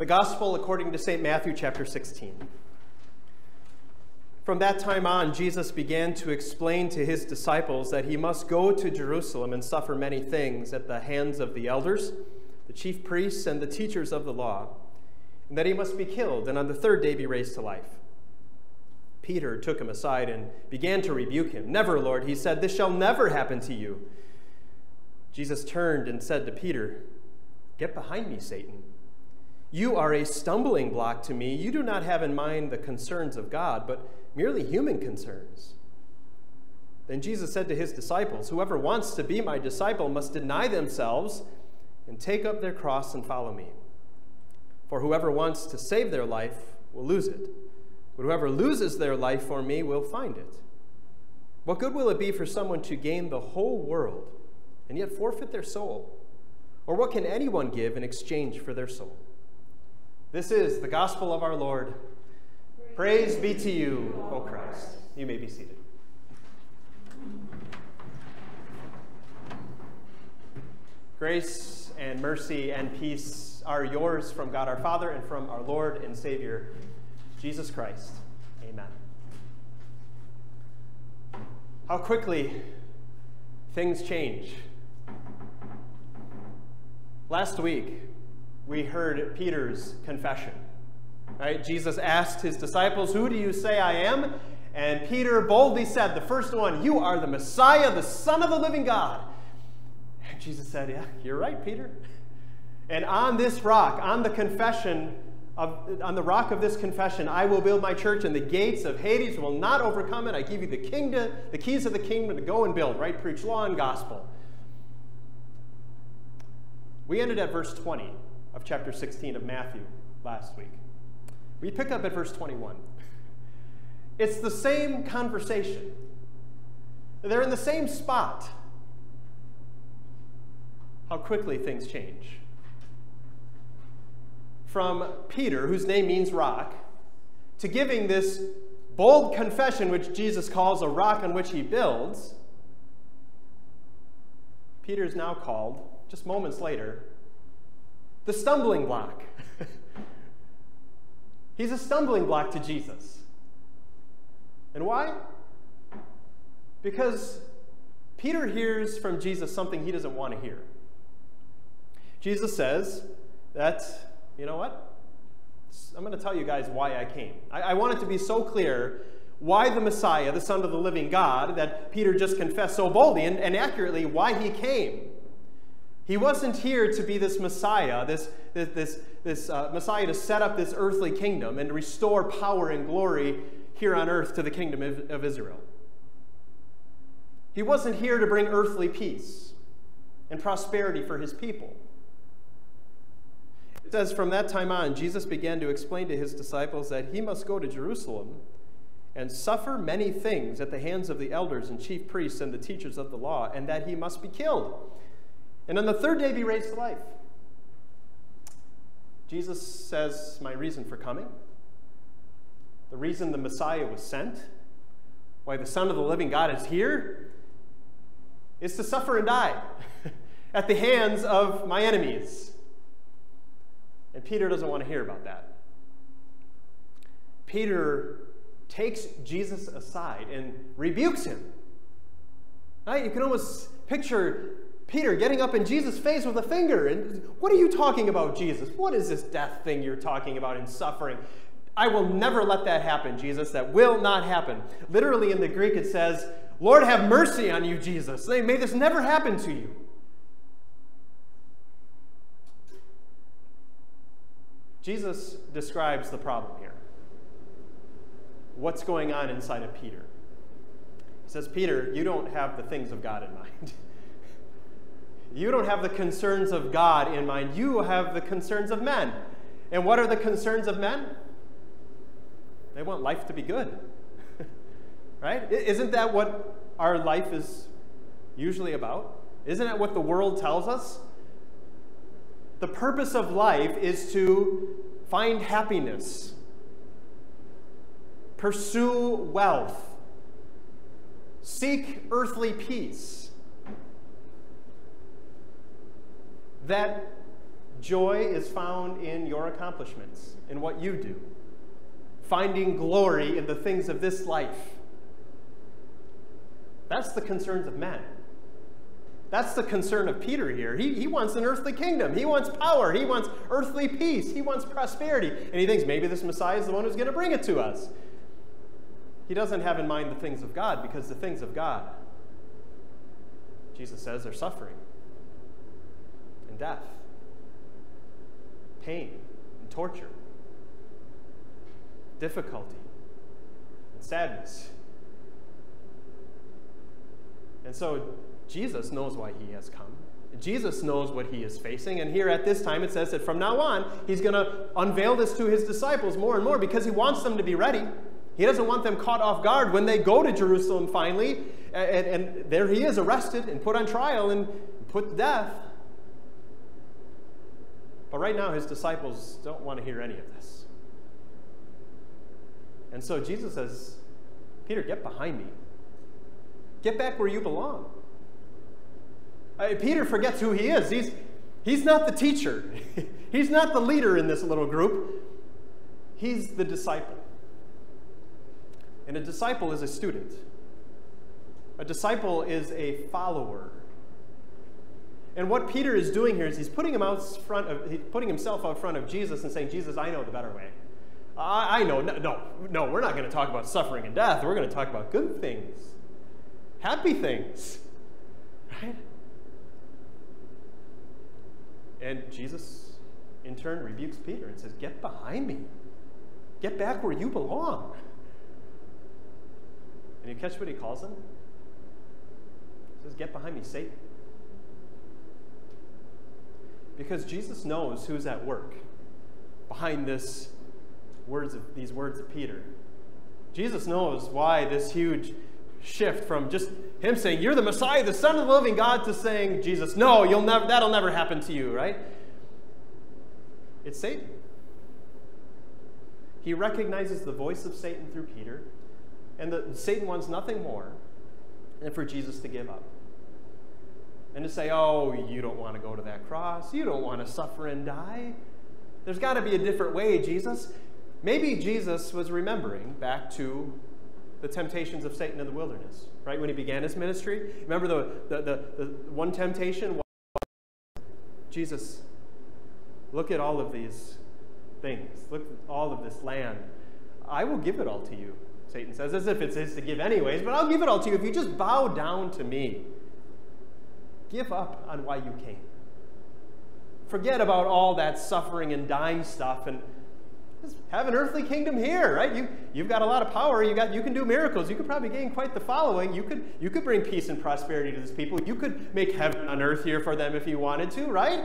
The Gospel according to St. Matthew, chapter 16. From that time on, Jesus began to explain to his disciples that he must go to Jerusalem and suffer many things at the hands of the elders, the chief priests, and the teachers of the law, and that he must be killed and on the third day be raised to life. Peter took him aside and began to rebuke him. Never, Lord, he said, this shall never happen to you. Jesus turned and said to Peter, Get behind me, Satan. You are a stumbling block to me. You do not have in mind the concerns of God, but merely human concerns. Then Jesus said to his disciples, Whoever wants to be my disciple must deny themselves and take up their cross and follow me. For whoever wants to save their life will lose it, but whoever loses their life for me will find it. What good will it be for someone to gain the whole world and yet forfeit their soul? Or what can anyone give in exchange for their soul? This is the gospel of our Lord. Praise be to you, O Christ. You may be seated. Grace and mercy and peace are yours from God our Father and from our Lord and Savior, Jesus Christ. Amen. How quickly things change. Last week, we heard Peter's confession. Right? Jesus asked his disciples, Who do you say I am? And Peter boldly said, The first one, You are the Messiah, the Son of the living God. And Jesus said, Yeah, you're right, Peter. And on this rock, on the confession, of, on the rock of this confession, I will build my church, and the gates of Hades will not overcome it. I give you the kingdom, the keys of the kingdom to go and build, right? Preach law and gospel. We ended at verse 20 of chapter 16 of Matthew last week. We pick up at verse 21. It's the same conversation. They're in the same spot. How quickly things change. From Peter, whose name means rock, to giving this bold confession, which Jesus calls a rock on which he builds, Peter is now called, just moments later, the stumbling block. He's a stumbling block to Jesus. And why? Because Peter hears from Jesus something he doesn't want to hear. Jesus says that, you know what? I'm going to tell you guys why I came. I, I want it to be so clear why the Messiah, the Son of the living God, that Peter just confessed so boldly and, and accurately, why he came. He wasn't here to be this Messiah, this, this, this, this uh, Messiah to set up this earthly kingdom and restore power and glory here on earth to the kingdom of, of Israel. He wasn't here to bring earthly peace and prosperity for his people. It says, From that time on, Jesus began to explain to his disciples that he must go to Jerusalem and suffer many things at the hands of the elders and chief priests and the teachers of the law, and that he must be killed and on the third day be raised to life. Jesus says, My reason for coming, the reason the Messiah was sent, why the Son of the living God is here, is to suffer and die at the hands of my enemies. And Peter doesn't want to hear about that. Peter takes Jesus aside and rebukes him. Right? You can almost picture Peter getting up in Jesus' face with a finger. And what are you talking about, Jesus? What is this death thing you're talking about in suffering? I will never let that happen, Jesus. That will not happen. Literally in the Greek, it says, Lord, have mercy on you, Jesus. May this never happen to you. Jesus describes the problem here. What's going on inside of Peter? He says, Peter, you don't have the things of God in mind. You don't have the concerns of God in mind. You have the concerns of men. And what are the concerns of men? They want life to be good. right? Isn't that what our life is usually about? Isn't that what the world tells us? The purpose of life is to find happiness, pursue wealth, seek earthly peace that Joy is found in your accomplishments, in what you do, finding glory in the things of this life. That's the concerns of men. That's the concern of Peter here. He, he wants an earthly kingdom. He wants power. He wants earthly peace. He wants prosperity. And he thinks maybe this Messiah is the one who's going to bring it to us. He doesn't have in mind the things of God because the things of God, Jesus says, are suffering death, pain and torture, difficulty and sadness. And so Jesus knows why he has come. Jesus knows what he is facing. And here at this time, it says that from now on, he's going to unveil this to his disciples more and more because he wants them to be ready. He doesn't want them caught off guard when they go to Jerusalem finally, and, and there he is arrested and put on trial and put to death. But right now, his disciples don't want to hear any of this. And so Jesus says, Peter, get behind me. Get back where you belong. Peter forgets who he is. He's, he's not the teacher, he's not the leader in this little group. He's the disciple. And a disciple is a student, a disciple is a follower. And what Peter is doing here is he's putting, him out front of, he's putting himself out front of Jesus and saying, Jesus, I know the better way. I, I know. No, no, no, we're not going to talk about suffering and death. We're going to talk about good things, happy things. Right? And Jesus, in turn, rebukes Peter and says, Get behind me. Get back where you belong. And you catch what he calls him? He says, Get behind me, Satan. Because Jesus knows who's at work behind this words of, these words of Peter. Jesus knows why this huge shift from just him saying, You're the Messiah, the Son of the living God, to saying, Jesus, no, you'll never, that'll never happen to you, right? It's Satan. He recognizes the voice of Satan through Peter, and the, Satan wants nothing more than for Jesus to give up. And to say, Oh, you don't want to go to that cross. You don't want to suffer and die. There's got to be a different way, Jesus. Maybe Jesus was remembering back to the temptations of Satan in the wilderness, right? When he began his ministry. Remember the, the, the, the one temptation? Jesus, look at all of these things. Look at all of this land. I will give it all to you, Satan says, as if it's his to give anyways, but I'll give it all to you if you just bow down to me. Give up on why you came. Forget about all that suffering and dying stuff and just have an earthly kingdom here, right? You, you've got a lot of power. You, got, you can do miracles. You could probably gain quite the following. You could, you could bring peace and prosperity to these people. You could make heaven on earth here for them if you wanted to, right?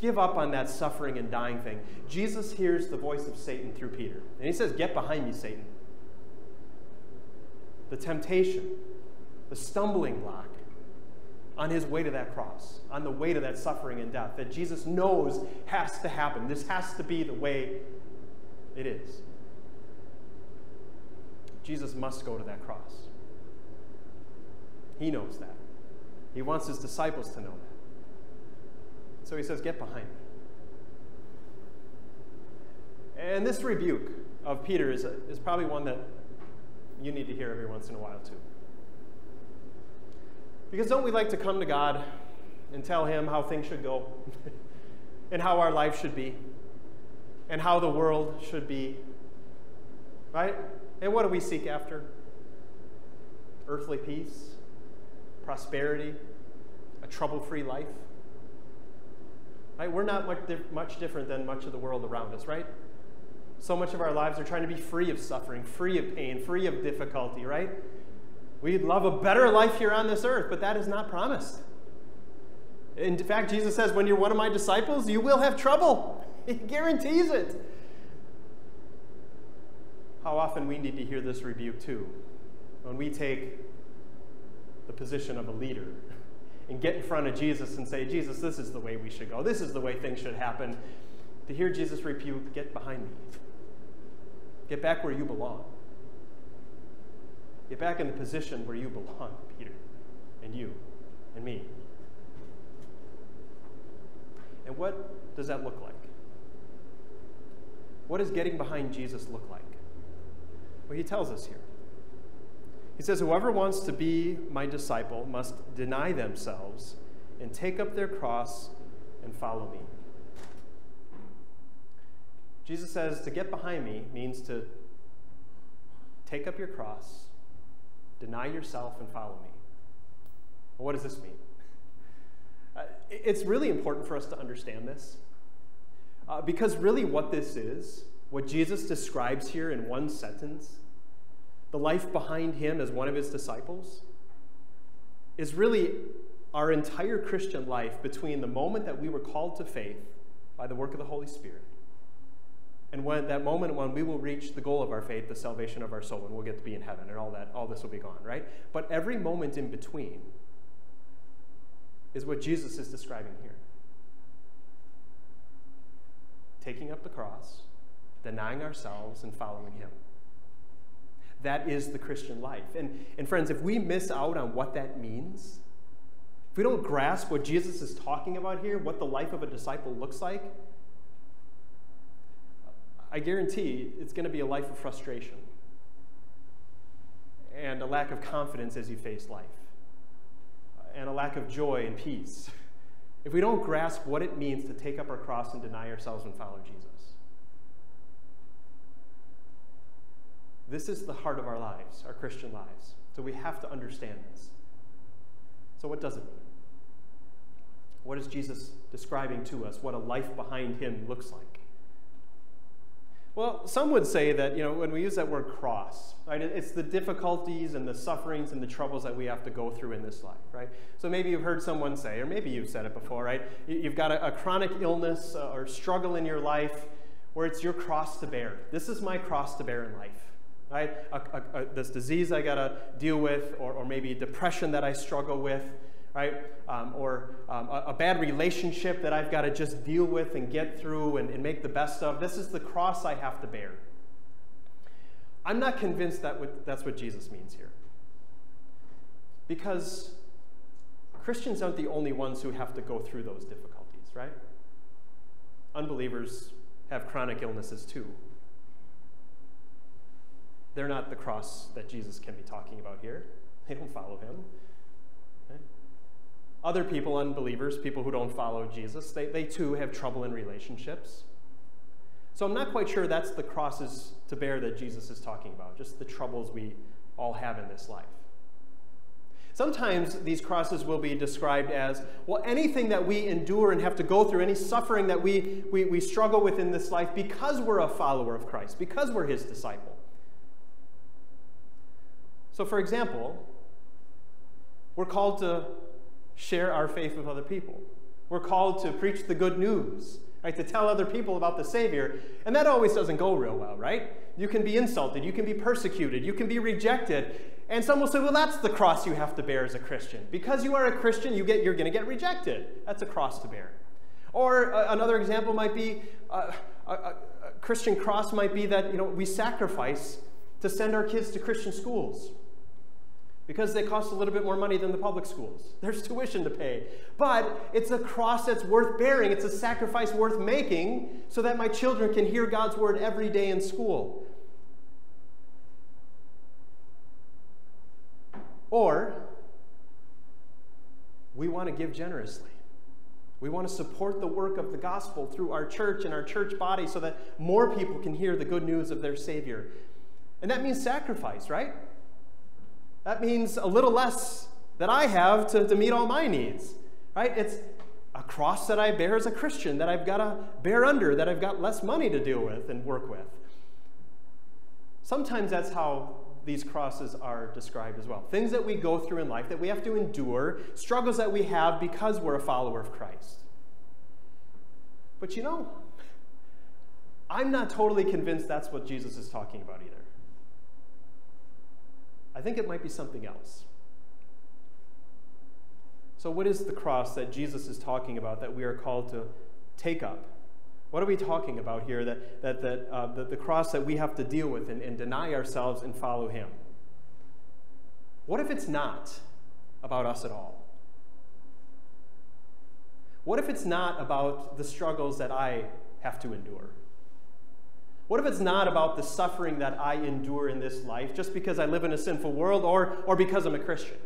Give up on that suffering and dying thing. Jesus hears the voice of Satan through Peter. And he says, Get behind me, Satan. The temptation, the stumbling block on his way to that cross, on the way to that suffering and death that Jesus knows has to happen. This has to be the way it is. Jesus must go to that cross. He knows that. He wants his disciples to know that. So he says, Get behind me. And this rebuke of Peter is, is probably one that you need to hear every once in a while, too. Because don't we like to come to God and tell Him how things should go and how our life should be? and how the world should be. Right? And what do we seek after? Earthly peace, prosperity, a trouble free life. Right? We're not much, much different than much of the world around us, right? So much of our lives are trying to be free of suffering, free of pain, free of difficulty, right? We'd love a better life here on this earth, but that is not promised. In fact, Jesus says, when you're one of my disciples, you will have trouble. He guarantees it. How often we need to hear this rebuke too when we take the position of a leader and get in front of Jesus and say, Jesus, this is the way we should go. This is the way things should happen. To hear Jesus rebuke, get behind me. Get back where you belong. Get back in the position where you belong, Peter, and you, and me. And what does that look like? What does getting behind Jesus look like? Well, he tells us here. He says, Whoever wants to be my disciple must deny themselves and take up their cross and follow me. Jesus says to get behind me means to take up your cross, deny yourself, and follow me. Well, what does this mean? Uh, it's really important for us to understand this uh, because really what this is, what Jesus describes here in one sentence, the life behind him as one of his disciples, is really our entire Christian life between the moment that we were called to faith by the work of the Holy Spirit and when that moment when we will reach the goal of our faith, the salvation of our soul, and we'll get to be in heaven and all that, all this will be gone, right? But every moment in between is what Jesus is describing here. Taking up the cross, denying ourselves, and following him. That is the Christian life. And, and friends, if we miss out on what that means, if we don't grasp what Jesus is talking about here, what the life of a disciple looks like, I guarantee it's going to be a life of frustration and a lack of confidence as you face life and a lack of joy and peace if we don't grasp what it means to take up our cross and deny ourselves and follow Jesus. This is the heart of our lives, our Christian lives. So we have to understand this. So, what does it mean? What is Jesus describing to us? What a life behind him looks like? Well, some would say that, you know, when we use that word cross, right, it's the difficulties and the sufferings and the troubles that we have to go through in this life, right? So maybe you've heard someone say, or maybe you've said it before, right? You've got a, a chronic illness uh, or struggle in your life where it's your cross to bear. This is my cross to bear in life, right? A, a, this disease I got to deal with, or, or maybe depression that I struggle with, right? Um, or um, a, a, bad relationship that I've got to just deal with and get through and, and make the best of. This is the cross I have to bear. I'm not convinced that what, that's what Jesus means here. Because Christians aren't the only ones who have to go through those difficulties, right? Unbelievers have chronic illnesses too. They're not the cross that Jesus can be talking about here. They don't follow him. Other people, unbelievers, people who don't follow Jesus, they, they too have trouble in relationships. So I'm not quite sure that's the crosses to bear that Jesus is talking about, just the troubles we all have in this life. Sometimes these crosses will be described as, well, anything that we endure and have to go through, any suffering that we, we, we struggle with in this life because we're a follower of Christ, because we're his disciple. So, for example, we're called to share our faith with other people. We're called to preach the good news, right? To tell other people about the Savior. And that always doesn't go real well, right? You can be insulted, you can be persecuted, you can be rejected. And some will say, well, that's the cross you have to bear as a Christian. Because you are a Christian, you get, you're going to get rejected. That's a cross to bear. Or uh, another example might be uh, a, a, a Christian cross might be that you know, we sacrifice to send our kids to Christian schools because they cost a little bit more money than the public schools. There's tuition to pay. But it's a cross that's worth bearing, it's a sacrifice worth making so that my children can hear God's word every day in school. Or we want to give generously. We want to support the work of the gospel through our church and our church body so that more people can hear the good news of their Savior. And that means sacrifice, right? That means a little less that I have to, to meet all my needs, right? It's a cross that I bear as a Christian that I've got to bear under, that I've got less money to deal with and work with. Sometimes that's how these crosses are described as well. Things that we go through in life that we have to endure, struggles that we have because we're a follower of Christ. But you know, I'm not totally convinced that's what Jesus is talking about either. I think it might be something else. So, what is the cross that Jesus is talking about that we are called to take up? What are we talking about here that, that, that, uh, the, the cross that we have to deal with and, and deny ourselves and follow Him? What if it's not about us at all? What if it's not about the struggles that I have to endure? What if it's not about the suffering that I endure in this life just because I live in a sinful world or, or because I'm a Christian?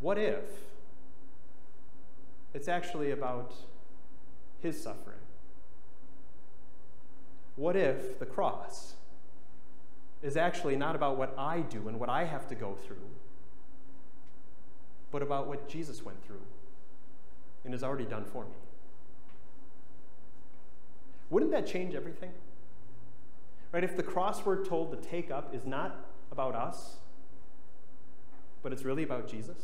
What if it's actually about his suffering? What if the cross is actually not about what I do and what I have to go through, but about what Jesus went through and has already done for me? Wouldn't that change everything? Right? If the cross we're told to take up is not about us, but it's really about Jesus.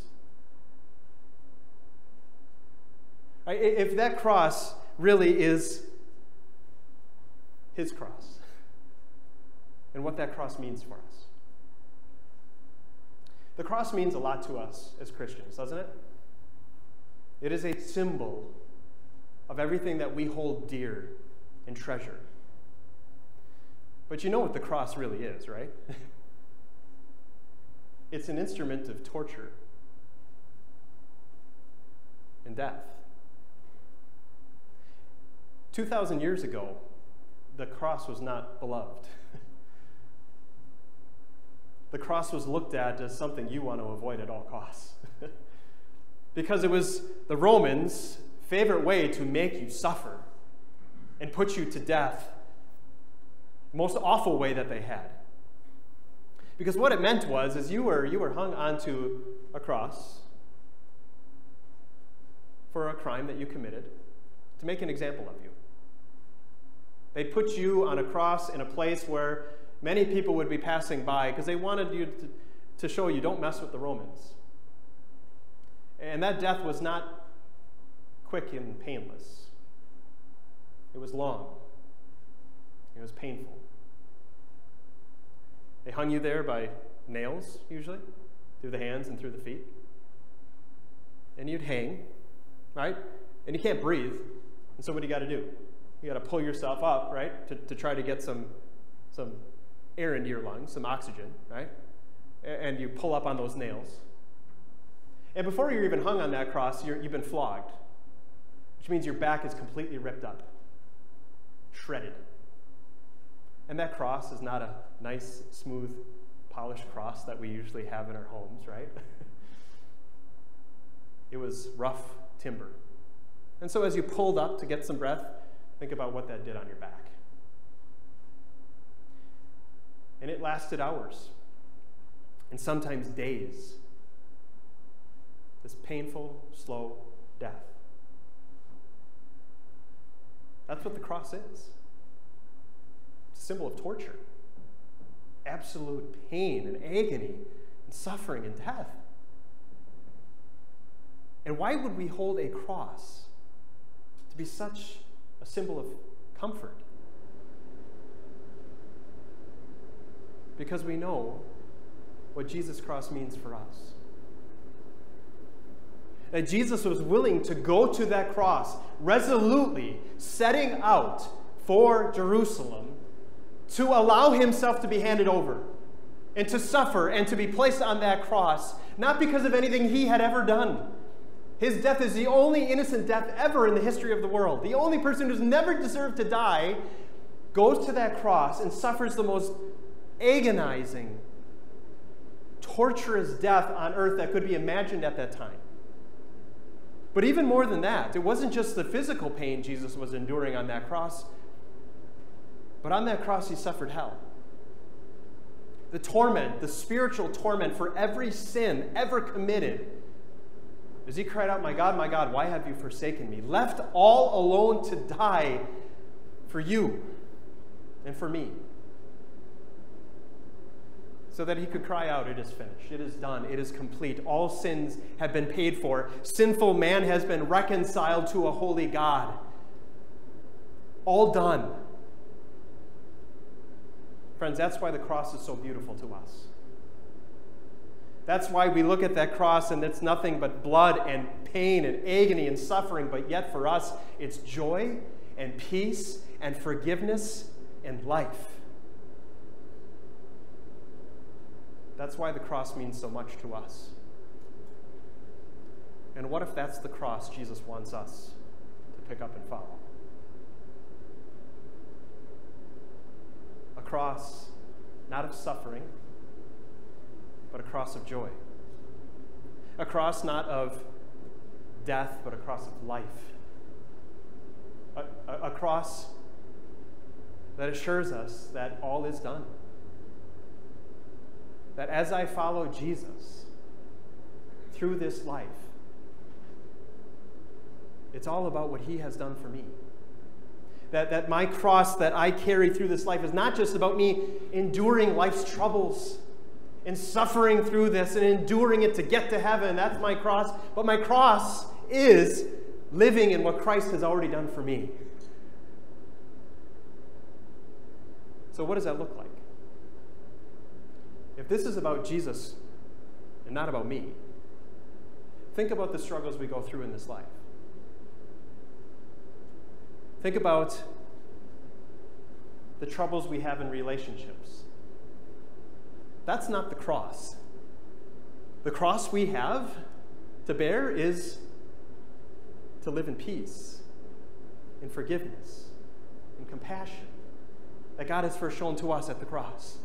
Right? If that cross really is his cross and what that cross means for us. The cross means a lot to us as Christians, doesn't it? It is a symbol of everything that we hold dear and treasure. But you know what the cross really is, right? it's an instrument of torture and death. 2,000 years ago, the cross was not beloved. the cross was looked at as something you want to avoid at all costs. because it was the Romans' favorite way to make you suffer and put you to death. Most awful way that they had. Because what it meant was is you were you were hung onto a cross for a crime that you committed to make an example of you. They put you on a cross in a place where many people would be passing by because they wanted you to, to show you don't mess with the Romans. And that death was not quick and painless, it was long, it was painful. They hung you there by nails, usually, through the hands and through the feet. And you'd hang, right? And you can't breathe. And so what do you got to do? You got to pull yourself up, right, to, to try to get some, some air into your lungs, some oxygen, right? And you pull up on those nails. And before you're even hung on that cross, you have been flogged, which means your back is completely ripped up, shredded. And that cross is not a nice, smooth, polished cross that we usually have in our homes, right? it was rough timber. And so as you pulled up to get some breath, Think about what that did on your back. And it lasted hours and sometimes days. This painful, slow death. That's what the cross is. It's a symbol of torture, absolute pain and agony and suffering and death. And why would we hold a cross to be such a symbol of comfort. Because we know what Jesus' cross means for us. That Jesus was willing to go to that cross, resolutely setting out for Jerusalem to allow himself to be handed over and to suffer and to be placed on that cross, not because of anything he had ever done his death is the only innocent death ever in the history of the world. The only person who's never deserved to die goes to that cross and suffers the most agonizing, torturous death on earth that could be imagined at that time. But even more than that, it wasn't just the physical pain Jesus was enduring on that cross, but on that cross, he suffered hell. The torment, the spiritual torment for every sin ever committed as he cried out, My God, my God, why have you forsaken me? Left all alone to die for you and for me. So that he could cry out, It is finished. It is done. It is complete. All sins have been paid for. Sinful man has been reconciled to a holy God. All done. Friends, that's why the cross is so beautiful to us. That's why we look at that cross and it's nothing but blood and pain and agony and suffering, but yet for us, it's joy and peace and forgiveness and life. That's why the cross means so much to us. And what if that's the cross Jesus wants us to pick up and follow? A cross not of suffering, but a cross of joy. A cross not of death, but a cross of life. A, a, a cross that assures us that all is done. That as I follow Jesus through this life, it's all about what he has done for me. That, that my cross that I carry through this life is not just about me enduring life's troubles and suffering through this and enduring it to get to heaven. That's my cross. But my cross is living in what Christ has already done for me. So, what does that look like? If this is about Jesus and not about me, think about the struggles we go through in this life. Think about the troubles we have in relationships. That's not the cross. The cross we have to bear is to live in peace, in forgiveness, in compassion that God has first shown to us at the cross.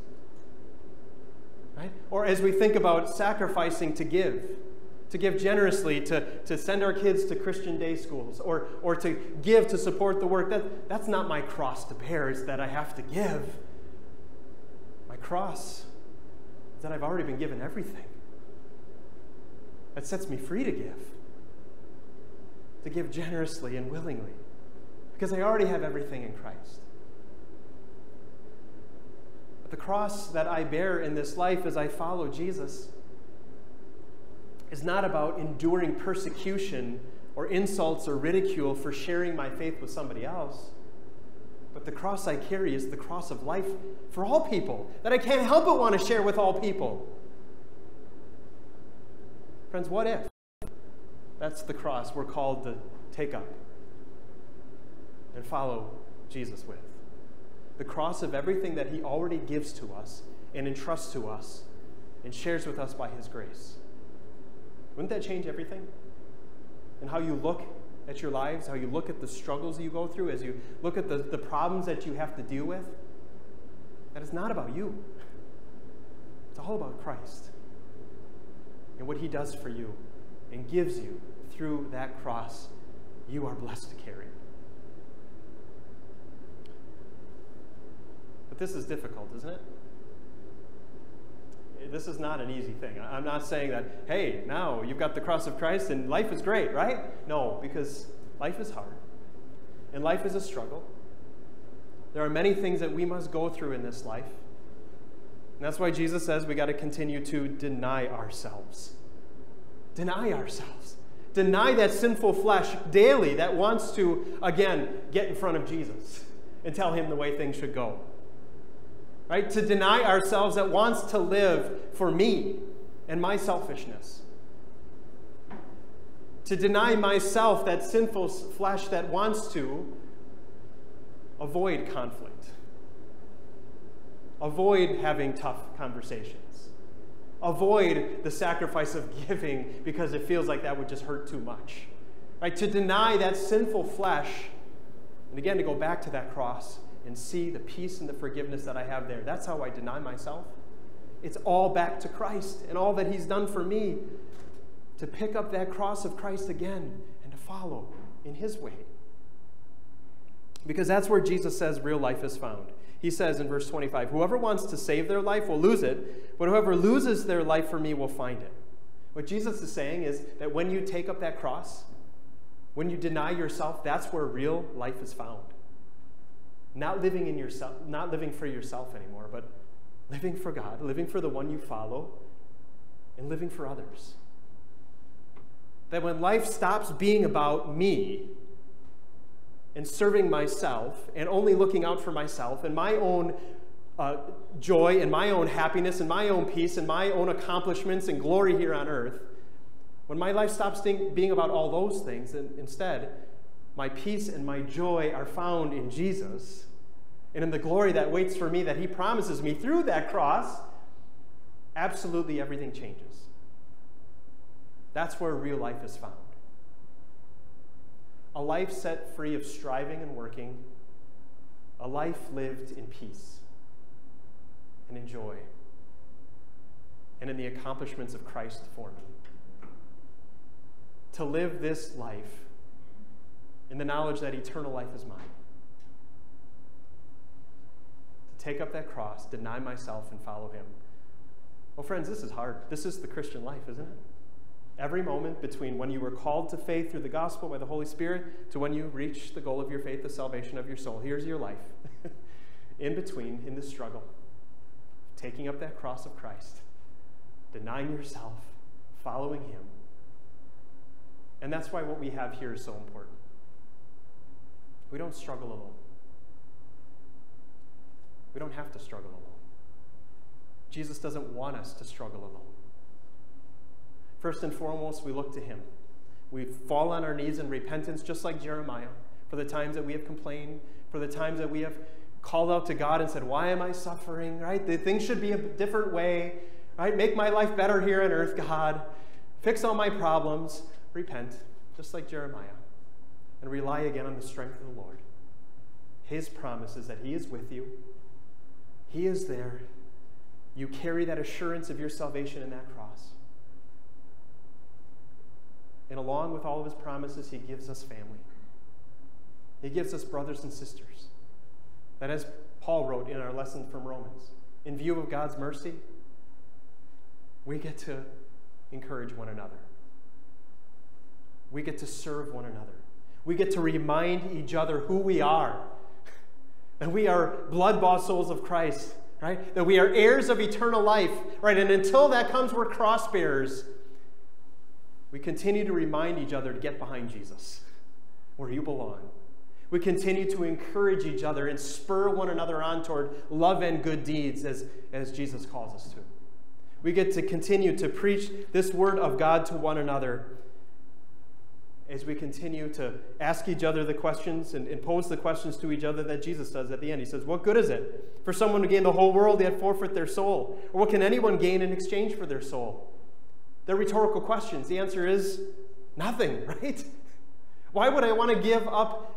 Right? Or as we think about sacrificing to give, to give generously, to, to send our kids to Christian day schools, or, or to give to support the work. That, that's not my cross to bear, is that I have to give. My cross is that I've already been given everything. That sets me free to give, to give generously and willingly, because I already have everything in Christ. The cross that I bear in this life as I follow Jesus is not about enduring persecution or insults or ridicule for sharing my faith with somebody else. But the cross I carry is the cross of life for all people that I can't help but want to share with all people. Friends, what if that's the cross we're called to take up and follow Jesus with? The cross of everything that He already gives to us and entrusts to us and shares with us by His grace. Wouldn't that change everything? And how you look at your lives, how you look at the struggles you go through, as you look at the, the problems that you have to deal with? That is not about you. It's all about Christ and what he does for you and gives you through that cross you are blessed to carry. But this is difficult, isn't it? Eh, this is not an easy thing. I'm not saying that, hey, now you've got the cross of Christ and life is great, right? No, because life is hard and life is a struggle. There are many things that we must go through in this life. And that's why Jesus says we got to continue to deny ourselves. Deny ourselves. Deny that sinful flesh daily that wants to, again, get in front of Jesus and tell him the way things should go right? To deny ourselves that wants to live for me and my selfishness. To deny myself that sinful flesh that wants to avoid conflict, avoid having tough conversations, avoid the sacrifice of giving because it feels like that would just hurt too much. Right? To deny that sinful flesh, and again, to go back to that cross and see the peace and the forgiveness that I have there. That's how I deny myself. It's all back to Christ and all that He's done for me to pick up that cross of Christ again and to follow in His way. Because that's where Jesus says real life is found. He says in verse 25, Whoever wants to save their life will lose it, but whoever loses their life for me will find it. What Jesus is saying is that when you take up that cross, when you deny yourself, that's where real life is found. Not living in yourself, not living for yourself anymore, but living for God, living for the one you follow, and living for others. That when life stops being about me and serving myself and only looking out for myself and my own uh, joy and my own happiness and my own peace and my own accomplishments and glory here on earth, when my life stops being about all those things, and instead, my peace and my joy are found in Jesus and in the glory that waits for me that He promises me through that cross, absolutely everything changes. That's where real life is found. a life set free of striving and working, a life lived in peace and in joy and in the accomplishments of Christ for me. To live this life in the knowledge that eternal life is mine. To take up that cross, deny myself, and follow him. Well, friends, this is hard. This is the Christian life, isn't it? Every moment between when you were called to faith through the gospel by the Holy Spirit to when you reach the goal of your faith, the salvation of your soul. Here's your life. in between, in the struggle, taking up that cross of Christ, denying yourself, following Him. And that's why what we have here is so important. We don't struggle alone. We don't have to struggle alone. Jesus doesn't want us to struggle alone. First and foremost, we look to Him. We fall on our knees in repentance, just like Jeremiah, for the times that we have complained, for the times that we have called out to God and said, Why am I suffering? Right? The things should be a different way. Right? Make my life better here on earth, God. Fix all my problems. Repent, just like Jeremiah, and rely again on the strength of the Lord. His promise is that He is with you, He is there. You carry that assurance of your salvation in that cross. And along with all of his promises, he gives us family. He gives us brothers and sisters. That, as Paul wrote in our lesson from Romans, in view of God's mercy, we get to encourage one another. We get to serve one another. We get to remind each other who we are. That we are blood bought souls of Christ, right? That we are heirs of eternal life, right? And until that comes, we're cross bearers we continue to remind each other to get behind Jesus, where you belong. We continue to encourage each other and spur one another on toward love and good deeds as, as Jesus calls us to. We get to continue to preach this word of God to one another as we continue to ask each other the questions and, and, pose the questions to each other that Jesus does at the end. He says, What good is it for someone to gain the whole world yet forfeit their soul? Or what can anyone gain in exchange for their soul? They're rhetorical questions. The answer is nothing, right? Why would I want to give up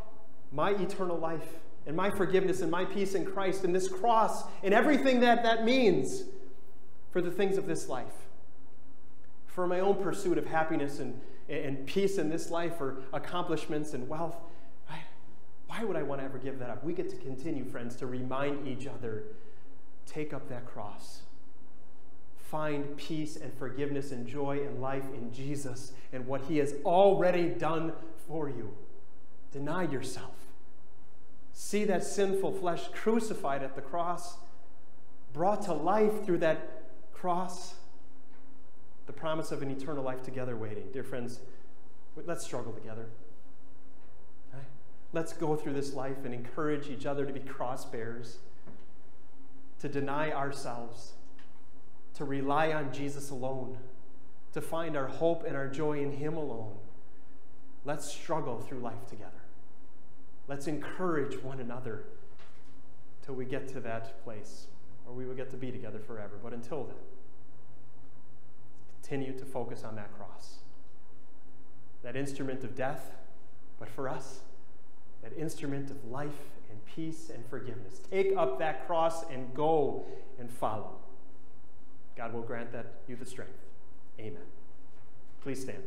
my eternal life and my forgiveness and my peace in Christ and this cross and everything that that means for the things of this life? For my own pursuit of happiness and, and peace in this life or accomplishments and wealth? Right? Why would I want to ever give that up? We get to continue, friends, to remind each other take up that cross find peace and forgiveness and joy and life in Jesus and what he has already done for you. Deny yourself. See that sinful flesh crucified at the cross, brought to life through that cross, the promise of an eternal life together waiting. Dear friends, let's struggle together. Let's go through this life and encourage each other to be cross bearers, to deny ourselves to rely on Jesus alone, to find our hope and our joy in Him alone. Let's struggle through life together. Let's encourage one another till we get to that place where we will get to be together forever. But until then, continue to focus on that cross. That instrument of death, but for us, that instrument of life and peace and forgiveness. Take up that cross and go and follow. God will grant that you the strength. Amen. Please stand.